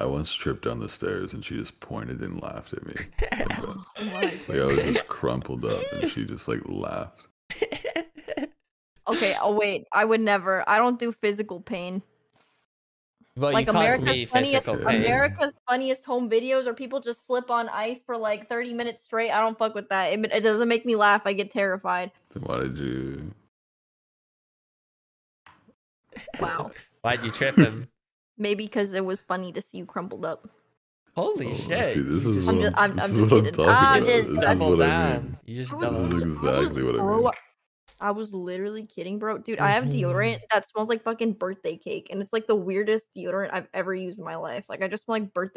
I once tripped down the stairs and she just pointed and laughed at me. Like. Oh Like, I was just crumpled up and she just like laughed. Okay, oh wait, I would never. I don't do physical pain. well, like you America's funniest pain. pain. America's funniest home videos or people just slip on ice for like 30 minutes straight. I don't fuck with that. It, it doesn't make me laugh. I get terrified. Then why did you? Wow. Why'd you trip him? Maybe because it was funny to see you crumpled up. Holy Oh, shit! see, this you is just, what I'm just- I'm, I'm- this I'm just what I'm kidding. talking I'm about. just just- This is doubled what I down. mean. You just I was. This is exactly what I bro, mean. I was literally kidding, bro. Dude, I have deodorant that smells like fucking birthday cake, and it's like the weirdest deodorant I've ever used in my life. Like I just smell like birthday